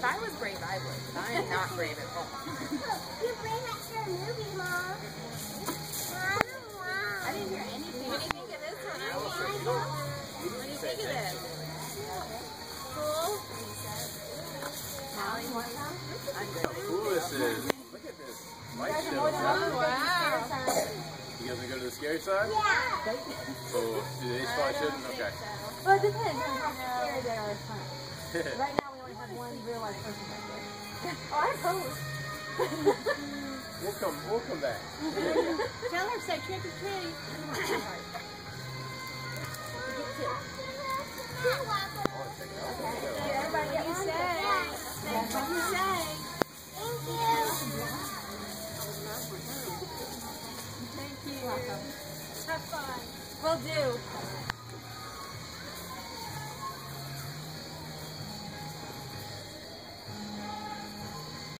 If I was brave, I would. But I am not brave at all. You bring that to a movie, Mom. I didn't hear anything. What do you think of this one? I What do you think of this? Cool. Molly, you want some? I'm. How cool this is. Look at this. Light show. Oh, wow. You guys want to go to the scary side? Yeah. Oh, do they spot shouldn't? Okay. Well, it depends on how scary they are at times. Right now, we real oh, I hope. we'll come, we'll come back. Tell her, say trick or treat. Everybody Thank you. Have fun. Will do.